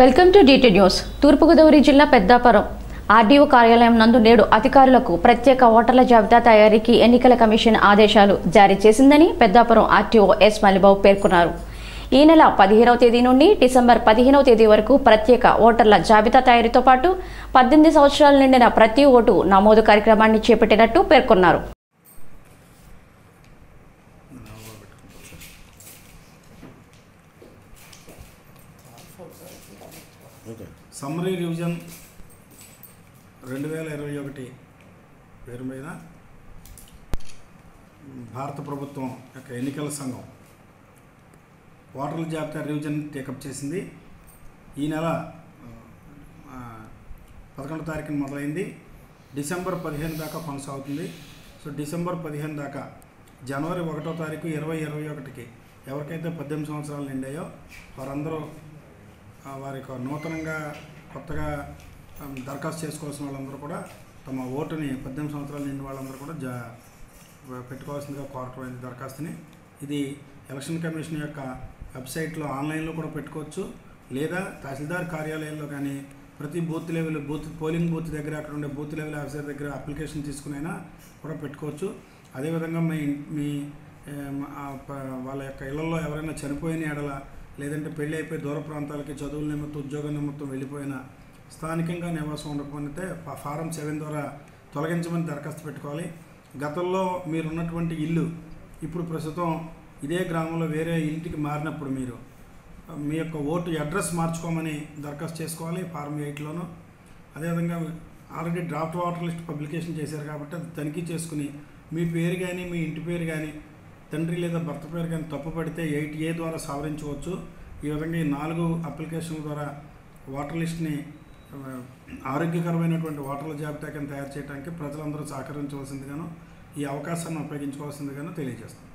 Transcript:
Welcome to DT news. Thurpu Godavari జిల్లా Peddapuram. RDO కార్యాలయం నందు నేడు అధికారులకు ప్రత్యేక ఓటర్ల జాబితా తయారీకి ఎన్నికల కమిషన్ ఆదేశాలు జారీ చేసిందని పెద్దాపురం ఆర్టీఓ ఎస్ మలిబాబు పేర్కొన్నారు. ఈ నెల పదిహేనవ తేదీ నుండి డిసెంబర్ పదిహేనవ తేదీ వరకు ప్రత్యేక ఓటర్ల జాబితా తయారీతో పాటు పద్దెనిమిది సంవత్సరాల నిండిన ప్రతి ఓటు నమోదు కార్యక్రమాన్ని చేపట్టినట్టు పేర్కొన్నారు. సమ్మరీ రివిజన్ రెండు వేల ఇరవై ఒకటి పేరు మీద భారత ప్రభుత్వం యొక్క ఎన్నికల సంఘం ఓటర్ల జాబితా రివిజన్ టేకప్ చేసింది. ఈ నెల ఆ, పదకొండో తారీఖున మొదలైంది. డిసెంబర్ పదిహేను దాకా కొనసాగుతుంది. సో డిసెంబర్ పదిహేను దాకా జనవరి ఒకటో తారీఖు ఇరవై ఇరవై ఒకటికి ఎవరికైతే పద్దెనిమిది సంవత్సరాలు నిండాయో వారందరూ వారి యొక్క నూతనంగా కొత్తగా దరఖాస్తు చేసుకోవాల్సిన వాళ్ళందరూ కూడా తమ ఓటుని పద్దెనిమిది సంవత్సరాలు నిండిన వాళ్ళందరూ కూడా జా పెట్టుకోవాల్సిందిగా కోరటమైంది దరఖాస్తుని. ఇది ఎలక్షన్ కమిషన్ యొక్క వెబ్సైట్లో ఆన్లైన్లో కూడా పెట్టుకోవచ్చు. లేదా తహసీల్దార్ కార్యాలయంలో కానీ ప్రతి booth level booth polling booth దగ్గర అక్కడ ఉండే బూత్ లెవెల్ ఆఫీసర్ దగ్గర అప్లికేషన్ తీసుకునైనా కూడా పెట్టుకోవచ్చు. అదేవిధంగా మీ మీ వాళ్ళ యొక్క ఇళ్ళలో ఎవరైనా చనిపోయిన ఎడల లేదంటే పెళ్ళి అయిపోయి దూర ప్రాంతాలకి చదువుల నిమిత్తం ఉద్యోగ నిమిత్తం వెళ్ళిపోయిన స్థానికంగా నివాసం ఉండకపోతే ఫారం సెవెన్ ద్వారా తొలగించమని దరఖాస్తు పెట్టుకోవాలి. గతంలో మీరున్నటువంటి ఇల్లు ఇప్పుడు ప్రస్తుతం ఇదే గ్రామంలో వేరే ఇంటికి మారినప్పుడు మీరు మీ యొక్క ఓటు అడ్రస్ మార్చుకోమని దరఖాస్తు చేసుకోవాలి ఫారం ఎయిట్లోను. అదేవిధంగా already draft voter list publication చేశారు కాబట్టి అది తనిఖీ చేసుకుని మీ పేరు కానీ మీ ఇంటి పేరు కానీ తండ్రి లేదా భర్త పేరు కానీ తప్పు పడితే ఎయిట్ ఏ ద్వారా సవరించవచ్చు ఈ విధంగా ఈ నాలుగు అప్లికేషన్ల ద్వారా వాటర్ లిస్ట్ని ఆరోగ్యకరమైనటువంటి ఓటర్ల జాబితా కింద తయారు చేయడానికి ప్రజలందరూ సహకరించవలసిందిగాను ఈ అవకాశాన్ని ఉపయోగించుకోవాల్సిందిగాను తెలియజేస్తాను